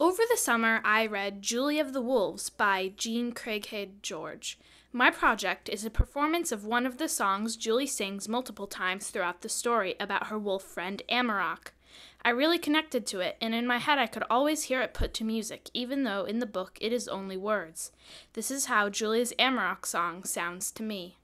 Over the summer, I read Julie of the Wolves by Jean Craighead George. My project is a performance of one of the songs Julie sings multiple times throughout the story about her wolf friend Amaroq. I really connected to it, and in my head I could always hear it put to music, even though in the book it is only words. This is how Julie's Amaroq song sounds to me.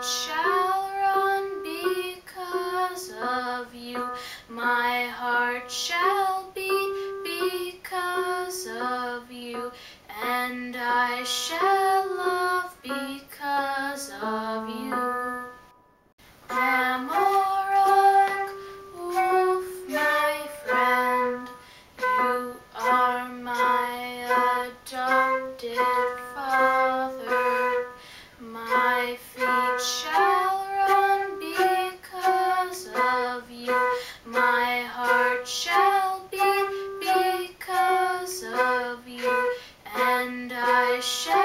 Shall run because of you. My heart shall beat because of you. And I shall love because of you. Amaroq, wolf, my friend, you are my adopted wish